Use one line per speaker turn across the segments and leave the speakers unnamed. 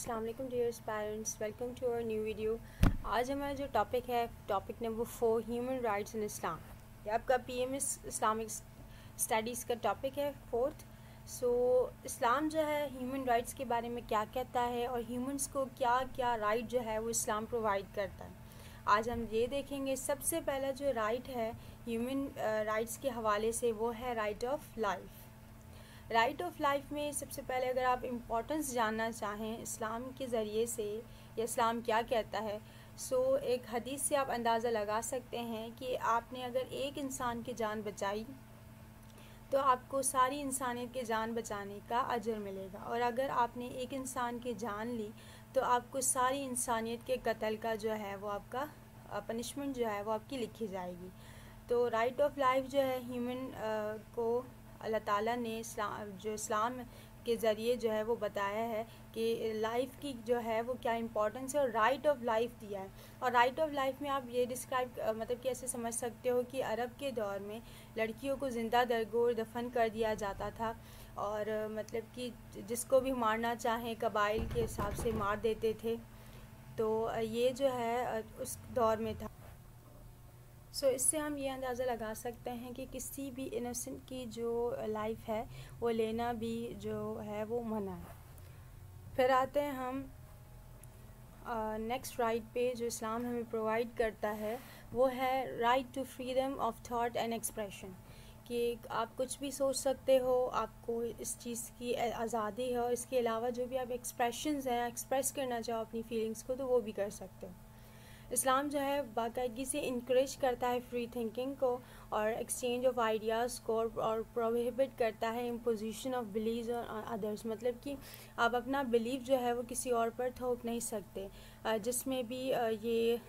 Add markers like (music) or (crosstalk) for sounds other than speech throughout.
अस्सलाम वालेकुम dears parents welcome to our new video आज हमारा जो टॉपिक है topic number four human rights in Islam ये आपका पीएमएस इस्लामिक स्टडीज़ का टॉपिक है फोर्थ सो so, इस्लाम जो है ह्यूमन राइट्स के बारे में क्या कहता है और ह्यूमंस को क्या क्या राइट जो है वो इस्लाम प्रोवाइड करता है। आज हम ये देखेंगे सबसे पहला जो राइट है ह्यूमन राइट्स के हवाले से वो है right of life right of life में सबसे पहले अगर आप इम्पोर्टेंस जानना चाहें इस्लाम के ज़रिए से, या इस्लाम क्या कहता है सो एक हदीस से आप अंदाज़ा लगा सकते हैं कि आपने अगर एक इंसान की जान बचाई तो आपको सारी इंसानियत की जान बचाने का अजर मिलेगा। और अगर आपने एक इंसान की जान ली तो आपको सारी इंसानियत के कत्ल का जो है, वो आपका पनिशमेंट जो है, वो आपकी लिखी जाएगी। तो राइट ऑफ़ लाइफ जो है ह्यूमन को अल्लाह ताला ने इस्लाम जो इस्लाम के ज़रिए जो है वो बताया है कि लाइफ की जो है वो क्या इंपॉर्टेंस है और राइट ऑफ़ लाइफ दिया है। और राइट ऑफ़ लाइफ में आप ये डिस्क्राइब मतलब कि ऐसे समझ सकते हो कि अरब के दौर में लड़कियों को ज़िंदा दरगोर दफन कर दिया जाता था और मतलब कि जिसको भी मारना चाहें, कबाइल के हिसाब से मार देते थे। तो ये जो है उस दौर में था। सो so, इससे हम ये अंदाज़ा लगा सकते हैं कि किसी भी इनोसेंट की जो लाइफ है वो लेना भी जो है वो मना है। फिर आते हैं हम नेक्स्ट राइट पे जो इस्लाम हमें प्रोवाइड करता है वो है right to freedom of thought and expression कि आप कुछ भी सोच सकते हो आपको इस चीज़ की आज़ादी है और इसके अलावा जो भी आप एक्सप्रेशंस हैं एक्सप्रेस करना चाहो अपनी फीलिंग्स को तो वो भी कर सकते हो। इस्लाम जो है, बाकायदगी से इनक्रेज करता है फ्री थिंकिंग को और एक्सचेंज ऑफ़ आइडियाज़ को और प्रोहिबिट करता है इम्पोजिशन ऑफ़ बिलीव और अदर्स मतलब कि आप अपना बिलीव जो है, वो किसी और पर थोप नहीं सकते। जिसमें भी ये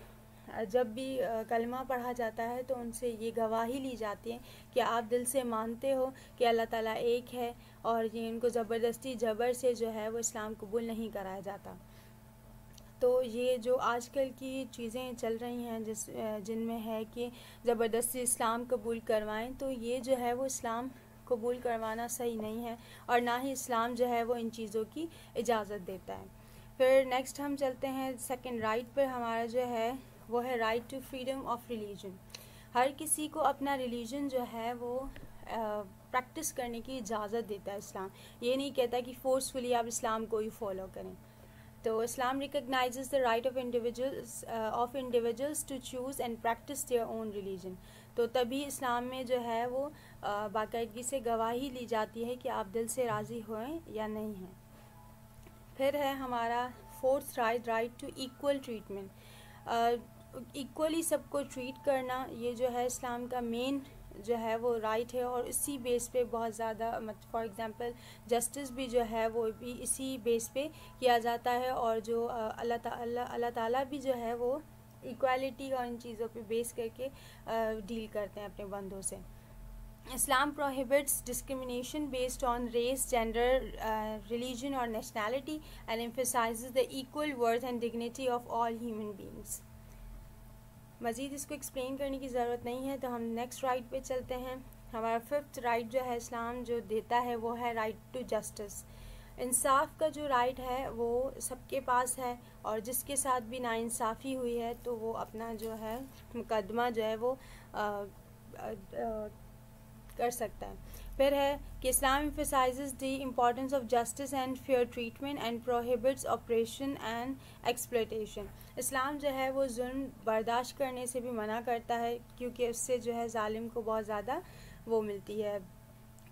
जब भी कलमा पढ़ा जाता है तो उनसे ये गवाही ली जाती है कि आप दिल से मानते हो कि अल्लाह ताला एक है और ये इनको ज़बरदस्ती, जबर से जो है, वो इस्लाम कबूल नहीं कराया जाता। तो ये जो आजकल की चीज़ें चल रही हैं, जिस जिनमें है कि ज़बरदस्ती इस्लाम कबूल करवाएँ तो ये जो है वो इस्लाम कबूल करवाना सही नहीं है और ना ही इस्लाम जो है वो इन चीज़ों की इजाज़त देता है। फिर नेक्स्ट हम चलते हैं सेकंड राइट पर, हमारा जो है वो है right to freedom of religion हर किसी को अपना रिलीजन जो है वो प्रैक्टिस करने की इजाज़त देता है इस्लाम। ये नहीं कहता कि फ़ोर्सफुली आप इस्लाम को ही फॉलो करें। तो Islam recognises the right of individuals of individuals to choose and practice their own religion तो तभी इस्लाम में जो है वो uh, बाकायदगी से गवाही ली जाती है कि आप दिल से राज़ी हों या नहीं हैं फिर है हमारा fourth right right to equal treatment equally सबको ट्रीट करना ये जो है इस्लाम का मेन जो है वो राइट है और इसी बेस पे बहुत ज़्यादा मतलब फॉर एग्ज़ाम्पल जस्टिस भी जो है वो भी इसी बेस पे किया जाता है और जो अल्लाह अल्लाह ताला भी जो है वो इक्वालिटी और इन चीज़ों पे बेस करके डील करते हैं अपने बंदों से। Islam prohibits discrimination based on race gender religion और nationality and emphasise the equal worth and dignity of all human beings मज़ीद इसको एक्सप्लेन करने की ज़रूरत नहीं है तो हम नेक्स्ट राइट पे चलते हैं। हमारा फिफ्थ राइट जो है इस्लाम जो देता है वो है राइट टू जस्टिस इंसाफ का जो राइट है वो सबके पास है और जिसके साथ भी नाइंसाफ़ी हुई है तो वो अपना जो है मुकदमा जो है वो आ, आ, आ, कर सकता है। फिर है कि Islam emphasise the importance of justice and fair treatment and prohibits oppression and exploitation Islam जो है वो जुल्म बर्दाश्त करने से भी मना करता है क्योंकि उससे जो है ालिम को बहुत ज़्यादा वो मिलती है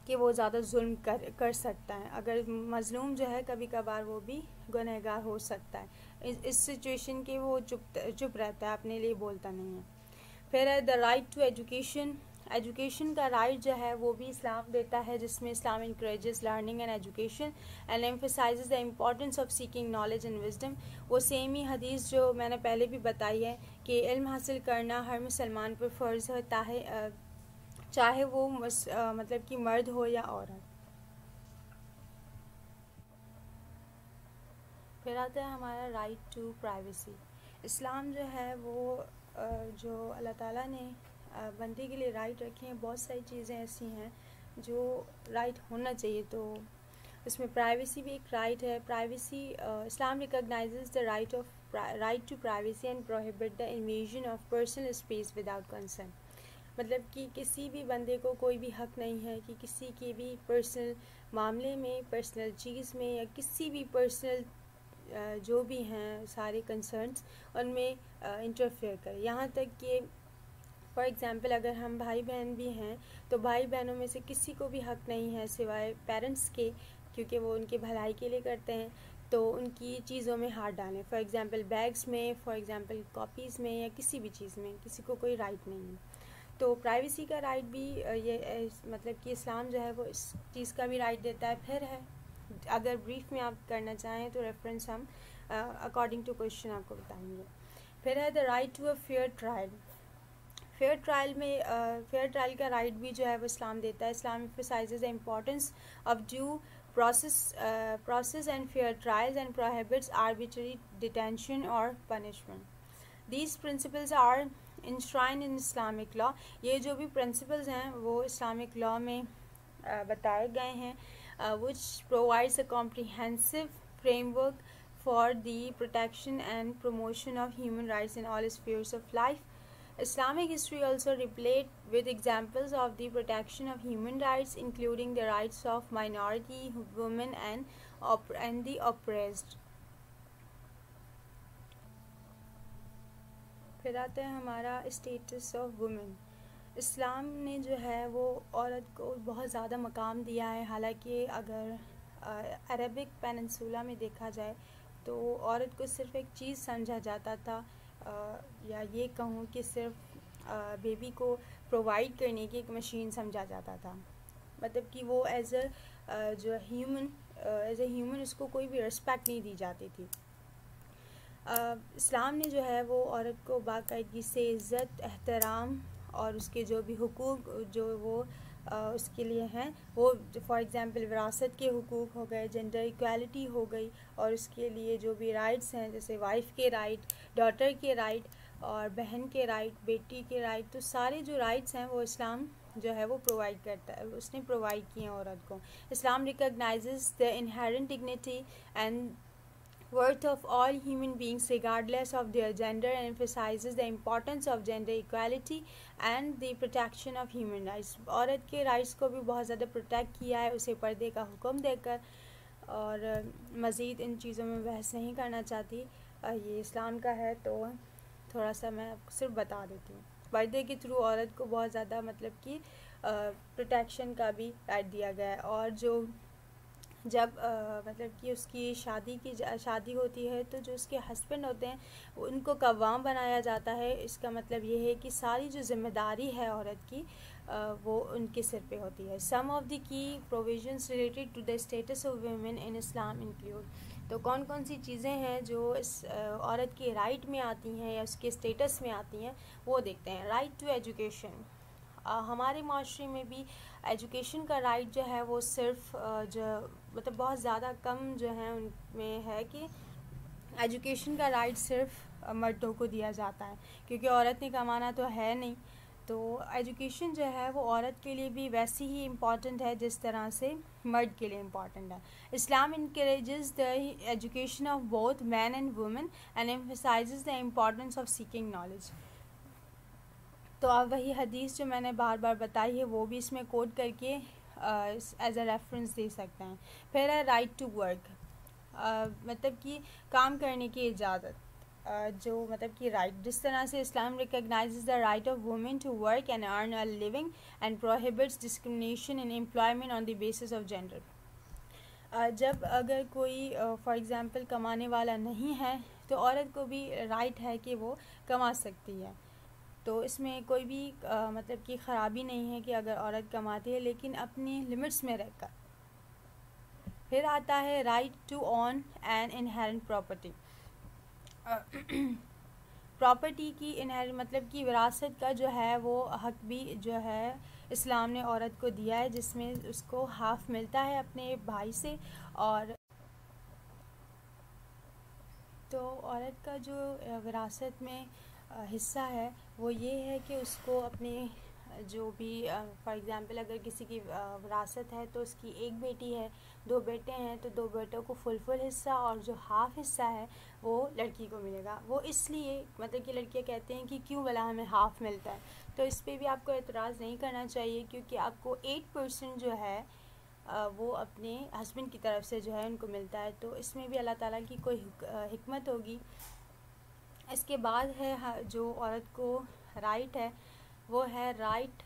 कि वो ज़्यादा जुल्म कर कर सकता है। अगर मज़लूम जो है कभी कभार वो भी गुनहगार हो सकता है। इस, इस सिचुएशन के वो चुप चुप रहता है अपने लिए बोलता नहीं है। फिर है the right to education education का राइट जो है वो भी इस्लाम देता है जिसमें Islam encourages learning and education and emphasise the importance of seeking knowledge and wisdom वो सेम ही हदीस जो मैंने पहले भी बताई है कि इल्म हासिल करना हर मुसलमान पर फ़र्ज़ होता है चाहे वो मस, आ, मतलब कि मर्द हो या औरत। फिर आता है हमारा राइट टू प्राइवेसी इस्लाम जो है वो जो अल्लाह ताला ने बंदे के लिए राइट रखे बहुत सारी चीज़ें ऐसी हैं जो राइट होना चाहिए। तो उसमें प्राइवेसी भी एक राइट है। Privacy Islam recognise the right of right to privacy and prohibit the invasion of personal space without concern मतलब कि किसी भी बंदे को कोई भी हक नहीं है कि किसी के भी पर्सनल मामले में पर्सनल चीज़ में या किसी भी पर्सनल जो भी हैं, सारे कंसर्न्स उनमें इंटरफेयर कर। यहाँ तक कि फॉर एग्ज़ाम्पल अगर हम भाई बहन भी हैं तो भाई बहनों में से किसी को भी हक नहीं है सिवाय पेरेंट्स के, क्योंकि वो उनके भलाई के लिए करते हैं तो उनकी चीज़ों में हाथ डालें। फॉर एग्ज़ाम्पल बैग्स में फॉर एग्ज़ाम्पल कॉपीज़ में या किसी भी चीज़ में, किसी को कोई राइट नहीं है। तो प्राइवेसी का राइट भी ये मतलब कि इस्लाम जो है वो इस चीज़ का भी राइट देता है। फिर है, अगर ब्रीफ में आप करना चाहें तो रेफरेंस हम अकॉर्डिंग टू क्वेश्चन आपको बताएँगे। फिर है the right to a fair trial fair trial में फेयर ट्रायल का राइट भी जो है वो इस्लाम देता है। Islam emphasise the importance of due uh, process and fair trials and prohibits arbitrary detention or punishment. These principles are enshrine in Islamic law ये जो भी प्रिंसिपल्स हैं वो इस्लामिक लॉ में बताए गए हैं which provides a comprehensive framework for the protection and promotion of human rights in all spheres of life Islamic history also replete with examples of the protection of human rights, including the rights of minority women and, and the oppressed. फिर आता है हमारा status of women इस्लाम ने जो है वो औरत को बहुत ज़्यादा मकाम दिया है हालाँकि अगर अरबिक पेनसूला में देखा जाए तो औरत को सिर्फ़ एक चीज़ समझा जाता था या ये कहूँ कि सिर्फ़ आ, बेबी को प्रोवाइड करने की एक मशीन समझा जाता था। मतलब कि वो एज अ जो ह्यूमन एज ए ह्यूमन उसको कोई भी रिस्पेक्ट नहीं दी जाती थी। इस्लाम ने जो है वो औरत को बाकायदगी से इज़्ज़त एहतराम और उसके जो भी हकूक़ जो वो आ, उसके लिए हैं वो फॉर एग्ज़ाम्पल विरासत के हकूक़ हो गए जेंडर इक्वालिटी हो गई और उसके लिए जो भी राइट्स हैं जैसे वाइफ के राइट डॉटर के राइट और बहन के राइट बेटी के राइट तो सारे जो राइट्स हैं वो इस्लाम जो है वो प्रोवाइड करता है। उसने प्रोवाइड किए हैं औरत को। Islam recognise the inherent dignity and worth of all human beings, regardless of their gender, and emphasizes the importance of gender equality and the protection of human rights. औरत के राइट्स को भी बहुत ज़्यादा प्रोटेक्ट किया है, उसे पर्दे का हुक्म देकर। और, मज़ीद इन चीज़ों में बहस नहीं करना चाहती। ये इस्लाम का है तो थोड़ा सा मैं सिर्फ़ बता देती हूँ। पर्दे के थ्रू औरत को बहुत ज़्यादा मतलब कि प्रोटेक्शन का भी राइट दिया गया है और जो जब आ, मतलब कि उसकी शादी की शादी होती है तो जो उसके हस्बैंड होते हैं उनको कवाम बनाया जाता है। इसका मतलब ये है कि सारी जो ज़िम्मेदारी है औरत की आ, वो उनके सिर पे होती है। Some of the key provisions related to the status of women in Islam include तो कौन कौन सी चीज़ें हैं जो इस औरत के राइट में आती हैं या उसके स्टेटस में आती हैं, वो देखते हैं। राइट टू एजुकेशन हमारे माशरे में भी एजुकेशन का राइट जो है वो सिर्फ़ जो मतलब बहुत ज़्यादा कम जो है उनमें है कि एजुकेशन का राइट सिर्फ़ मर्दों को दिया जाता है, क्योंकि औरत ने कमाना तो है नहीं। तो एजुकेशन जो है वो औरत के लिए भी वैसी ही इंपॉर्टेंट है, जिस तरह से मर्द के लिए इंपॉर्टेंट है। Islam encourages the education of both men and women and emphasise the importance of seeking knowledge तो अब वही हदीस जो मैंने बार बार बताई है, वो भी इसमें कोट करके एज अ रेफरेंस दे सकते हैं। फिर है राइट टू वर्क मतलब कि काम करने की इजाज़त। जो मतलब कि राइट जिस तरह से Islam recognise the right of women to work and earn a living and prohibits discrimination in employment on the basis of gender जब अगर कोई फॉर uh, एग्ज़ाम्पल कमाने वाला नहीं है तो औरत को भी राइट है कि वो कमा सकती है। तो इसमें कोई भी आ, मतलब कि ख़राबी नहीं है कि अगर औरत कमाती है लेकिन अपनी लिमिट्स में रहकर। फिर आता है right to own an inherent property property की इनहेरेंट मतलब कि विरासत का जो है, वो हक भी जो है, इस्लाम ने औरत को दिया है, जिसमें उसको हाफ़ मिलता है अपने भाई से और तो औरत का जो विरासत में हिस्सा है, वो ये है कि उसको अपने, जो भी फॉर एग्ज़ाम्पल अगर किसी की विरासत है तो उसकी एक बेटी है दो बेटे हैं तो दो बेटों को फुल फुल हिस्सा और जो हाफ़ हिस्सा है, वो लड़की को मिलेगा। वो इसलिए मतलब कि लड़कियाँ कहते हैं कि क्यों भला हमें हाफ़ मिलता है? तो इस पर भी आपको एतराज़ नहीं करना चाहिए, क्योंकि आपको एट परसेंट जो है वो अपने हस्बैंड की तरफ़ से जो है उनको मिलता है। तो इसमें भी अल्लाह ताला की कोई हिकमत होगी। इसके बाद है जो औरत को राइट है, वो है right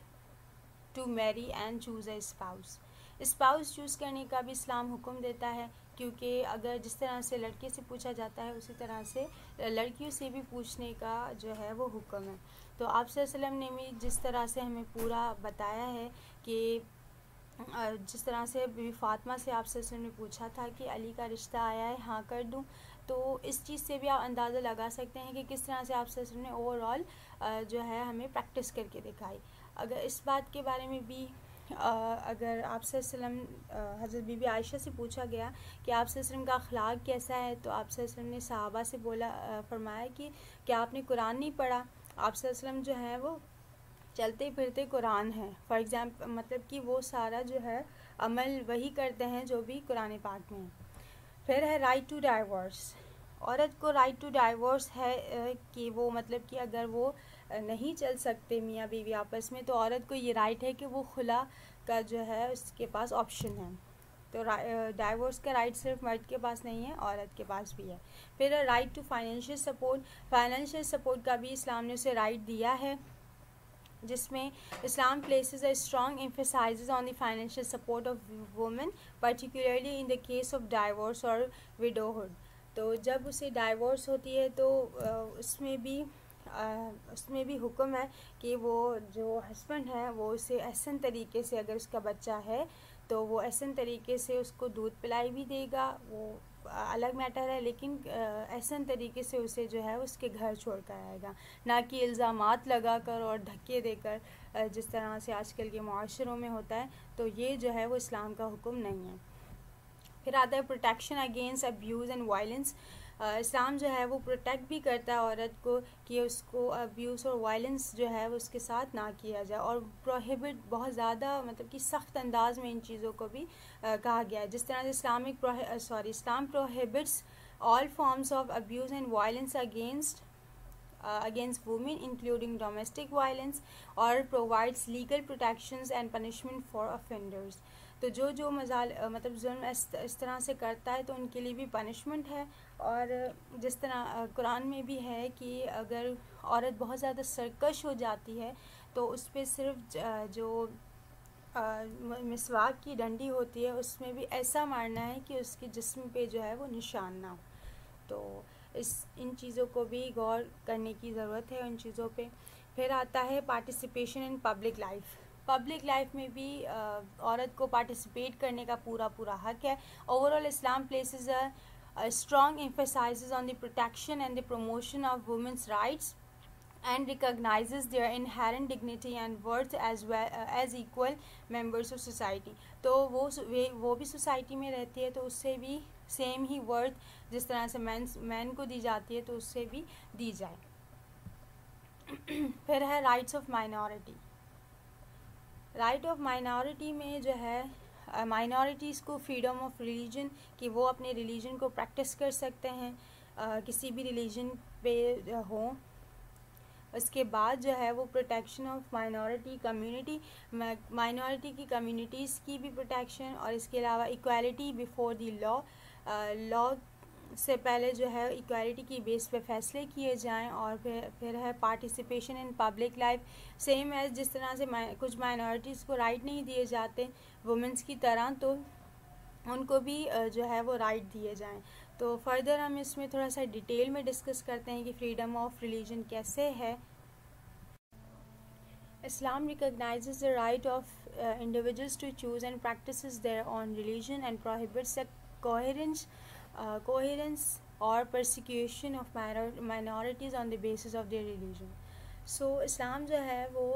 to marry and choose a spouse spouse choose करने का भी इस्लाम हुक्म देता है, क्योंकि अगर जिस तरह से लड़के से पूछा जाता है, उसी तरह से लड़कियों से भी पूछने का जो है वो हुक्म है। तो आप ने भी जिस तरह से हमें पूरा बताया है कि जिस तरह से फातिमा से आप वसल्लम ने पूछा था कि अली का रिश्ता आया है हाँ कर दूँ तो इस चीज़ से भी आप अंदाज़ा लगा सकते हैं कि किस तरह से आप वसल्लम ने ओवरऑल जो है हमें प्रैक्टिस करके दिखाई। अगर इस बात के बारे में भी अगर आप वसल्लम हज़रत बीबी आयशा से पूछा गया कि आप वसल्लम का अखलाक कैसा है तो आप ने सहाबा से बोला फरमाया कि क्या आपने कुरान नहीं पढ़ा? आप जो है वो चलते फिरते कुरान है। फॉर एग्ज़ाम्पल मतलब कि वो सारा जो है अमल वही करते हैं जो भी कुरान पाक में फिर है राइट टू डाइवोर्स औरत को राइट टू डाइवोर्स है कि वो मतलब कि अगर वो नहीं चल सकते मियाँ बीवी आपस में तो औरत को ये राइट है कि वो खुला का जो है उसके पास ऑप्शन है। तो डाइवोर्स का राइट सिर्फ़ मर्द के पास नहीं है, औरत के पास भी है। फिर right to financial support financial support का भी इस्लाम ने उसे राइट दिया है, जिसमें Islam places a strong emphasis on the financial support of women particularly in the case of divorce और विडोहुड तो जब उसे डाइवोर्स होती है तो उसमें भी आ, उसमें भी हुक्म है कि वो जो हस्बैंड है वो उसे ऐसा तरीके से अगर उसका बच्चा है तो वो ऐसा तरीके से उसको दूध पिलाई भी देगा। वो अलग मैटर है लेकिन ऐसा तरीके से उसे जो है उसके घर छोड़ कर आएगा। ना कि इल्ज़ाम लगा कर और धक्के देकर जिस तरह से आजकल के माशरों में होता है तो ये जो है वो इस्लाम का हुक्म नहीं है। फिर आता है protection against abuse and violence Islam जो है वो प्रोटेक्ट भी करता है औरत को कि उसको अब्यूज़ और वायलेंस जो है वो उसके साथ ना किया जाए और प्रोहिबिट बहुत ज़्यादा मतलब कि सख्त अंदाज में इन चीज़ों को भी आ, कहा गया है। जिस तरह से Islamic sorry Islam prohibits all forms of abuse and violence against against women including domestic violence और provides legal protections and punishment for offenders तो जो जो मजाल मतलब जुल्म इस, तरह से करता है तो उनके लिए भी पनिशमेंट है। और जिस तरह कुरान में भी है कि अगर औरत बहुत ज़्यादा सरकश हो जाती है तो उस पर सिर्फ़ जो मिसवाक की डंडी होती है उसमें भी ऐसा मारना है कि उसके जिस्म पे जो है वो निशान ना हो। तो इस इन चीज़ों को भी गौर करने की ज़रूरत है उन चीज़ों पे। फिर आता है participation in public life public life में भी औरत को पार्टिसिपेट करने का पूरा पूरा हक है। Overall Islam places a strong emphasis on the protection and the promotion of women's rights and recognizes their inherent dignity and worth as well, as equal members of society. तो वो वो भी सोसाइटी में रहती है तो उससे भी सेम ही वर्थ जिस तरह से मैन मैन को दी जाती है तो उससे भी दी जाए। (clears throat) फिर है rights of minority right of minority में जो है माइनॉरिटीज़ को फ्रीडम ऑफ़ रिलीजन, कि वो अपने रिलीजन को प्रैक्टिस कर सकते हैं किसी भी रिलीजन पे हों। उसके बाद जो है वो protection of minority community minority की कम्युनिटीज़ की भी प्रोटेक्शन, और इसके अलावा equality before the law law से पहले जो है इक्वालिटी की बेस पे फैसले किए जाएँ और फिर फिर है participation in public life same as जिस तरह से कुछ माइनॉरिटीज़ को राइट नहीं दिए जाते वुमेंस की तरह तो उनको भी जो है वो राइट दिए जाएँ। तो फर्दर हम इसमें थोड़ा सा डिटेल में डिस्कस करते हैं कि फ्रीडम ऑफ़ रिलीजन कैसे है। Islam recognises the right of individuals to choose and practice their own religion and prohibits coercion or persecution of minorities on the basis of their religion. So so, Islam जो है वो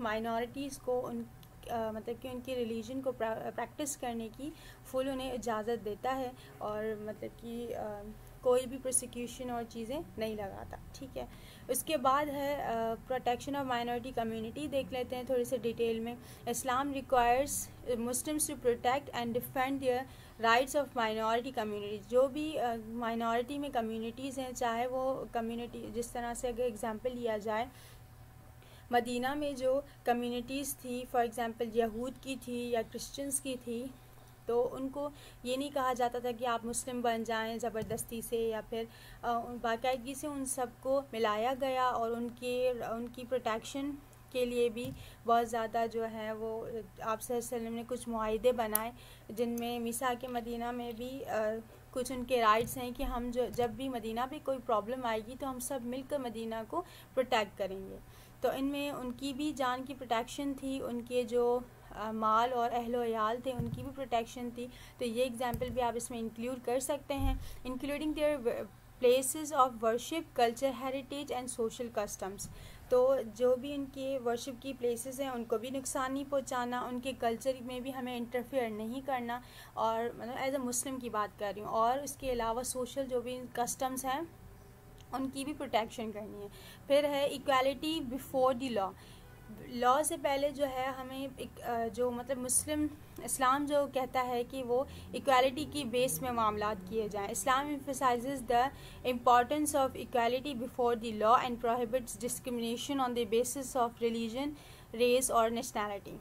minorities uh, को उन uh, मतलब कि उनकी religion को practice करने की फुल उन्हें इजाज़त देता है और मतलब कि uh, कोई भी प्रोसिक्यूशन और चीज़ें नहीं लगाता ठीक है? उसके बाद है प्रोटेक्शन ऑफ़ माइनॉरिटी कम्युनिटी देख लेते हैं थोड़ी से डिटेल में। Islam requires Muslims to protect and defend their rights of minority community जो भी माइनॉरिटी uh, में कम्युनिटीज़ हैं चाहे वो कम्युनिटी जिस तरह से अगर एग्ज़ाम्पल लिया जाए मदीना में जो कम्युनिटीज़ थी फॉर एग्ज़ाम्पल यहूद की थी या क्रिश्चियंस की थी तो उनको ये नहीं कहा जाता था कि आप मुस्लिम बन जाएँ ज़बरदस्ती से या फिर बाकायदगी से उन सबको मिलाया गया और उनके उनकी प्रोटेक्शन के लिए भी बहुत ज़्यादा जो है वो आप ने कुछ माहदे बनाए जिनमें मिसा के मदीना में भी आ, कुछ उनके राइट्स हैं कि हम जो जब भी मदीना पे कोई प्रॉब्लम आएगी तो हम सब मिलकर मदीना को प्रोटेक्ट करेंगे। तो इनमें उनकी भी जान की प्रोटेक्शन थी उनके जो आ, माल और अहलोयाल थे उनकी भी प्रोटेक्शन थी। तो ये एग्ज़ाम्पल भी आप इसमें इंक्लूड कर सकते हैं including their places of worship culture heritage and social customs तो जो भी उनके वर्शिप की प्लेसेस हैं, उनको भी नुकसान नहीं पहुंचाना, उनके कल्चर में भी हमें इंटरफेयर नहीं करना। और मतलब एज अ मुस्लिम की बात कर रही हूँ, और उसके अलावा सोशल जो भी कस्टम्स हैं, उनकी भी प्रोटेक्शन करनी है। फिर है equality before the law law से पहले जो है हमें एक जो मतलब मुस्लिम इस्लाम जो कहता है कि वो इक्वालिटी की बेस में मामला किए जाएँ। Islam emphasise the importance of equality before the law and prohibits discrimination on the basis of religion race और नेशनैलिटी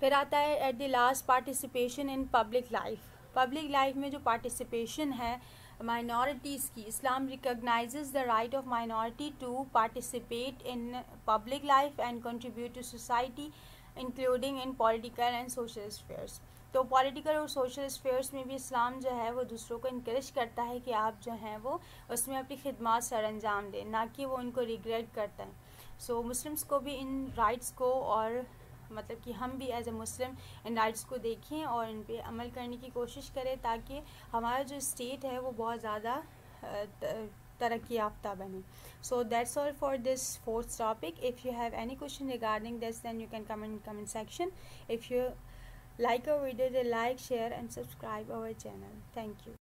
फिर आता है at the last participation in public life public life में जो पार्टिसिपेशन है minorities की Islam recognizes the right of minority to participate in public life and contribute to society including in political and social spheres तो political और social spheres में भी इस्लाम जो है वो दूसरों को इनक्रेज करता है कि आप जो हैं वो उसमें अपनी खिदमत सर अंजाम दें ना कि वो उनको रिग्रेट करता है सो so, मुस्लिम्स को भी इन राइट्स को और मतलब कि हम भी एज ए मुस्लिम राइट्स को देखें और इन पर अमल करने की कोशिश करें ताकि हमारा जो स्टेट है वो बहुत ज़्यादा तरक्की याफ्ता बने। So that's all for this fourth topic if you have any question regarding this then you can comment comment section if you like our video they like, share and subscribe our channel. Thank you.